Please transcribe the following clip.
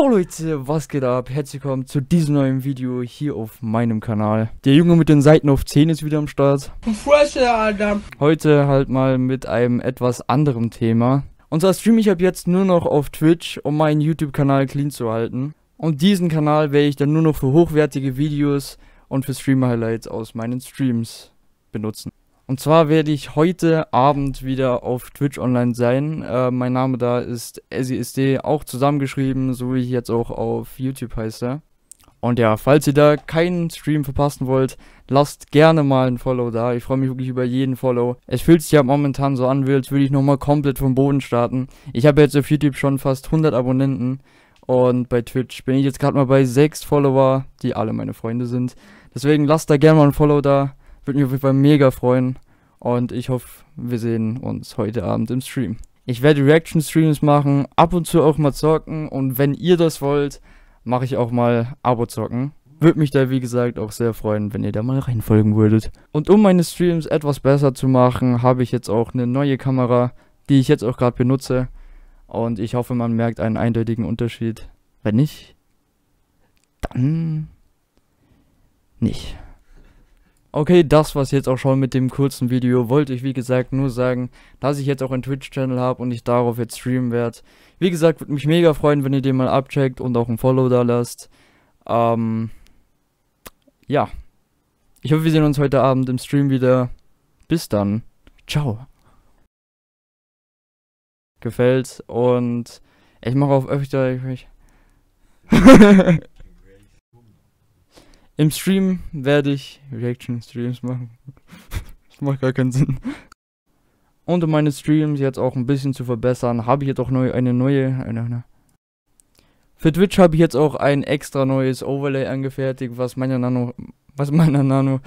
Jo Leute, was geht ab? Herzlich willkommen zu diesem neuen Video hier auf meinem Kanal. Der Junge mit den Seiten auf 10 ist wieder am Start. Fresse, Alter. Heute halt mal mit einem etwas anderen Thema. Und zwar streame ich ab jetzt nur noch auf Twitch, um meinen YouTube-Kanal clean zu halten. Und diesen Kanal werde ich dann nur noch für hochwertige Videos und für Stream-Highlights aus meinen Streams benutzen. Und zwar werde ich heute Abend wieder auf Twitch online sein. Äh, mein Name da ist SISD, auch zusammengeschrieben, so wie ich jetzt auch auf YouTube heiße. Und ja, falls ihr da keinen Stream verpassen wollt, lasst gerne mal ein Follow da. Ich freue mich wirklich über jeden Follow. Es fühlt sich ja momentan so an, als würde ich nochmal komplett vom Boden starten. Ich habe jetzt auf YouTube schon fast 100 Abonnenten. Und bei Twitch bin ich jetzt gerade mal bei 6 Follower, die alle meine Freunde sind. Deswegen lasst da gerne mal ein Follow da. Würde mich auf jeden Fall mega freuen. Und ich hoffe, wir sehen uns heute Abend im Stream. Ich werde Reaction-Streams machen, ab und zu auch mal zocken. Und wenn ihr das wollt, mache ich auch mal Abo-Zocken. Würde mich da, wie gesagt, auch sehr freuen, wenn ihr da mal reinfolgen würdet. Und um meine Streams etwas besser zu machen, habe ich jetzt auch eine neue Kamera, die ich jetzt auch gerade benutze. Und ich hoffe, man merkt einen eindeutigen Unterschied. Wenn nicht, dann nicht. Okay, das war's jetzt auch schon mit dem kurzen Video. Wollte ich, wie gesagt, nur sagen, dass ich jetzt auch einen Twitch-Channel habe und ich darauf jetzt streamen werde. Wie gesagt, würde mich mega freuen, wenn ihr den mal abcheckt und auch ein Follow da lasst. Ähm, ja. Ich hoffe, wir sehen uns heute Abend im Stream wieder. Bis dann. Ciao. Gefällt und ich mache auf öfter. Ich Im Stream werde ich Reaction-Streams machen. das macht gar keinen Sinn. Und um meine Streams jetzt auch ein bisschen zu verbessern, habe ich jetzt auch neu, eine neue. Eine, eine. Für Twitch habe ich jetzt auch ein extra neues Overlay angefertigt, was meiner Nano. Was meiner Nano.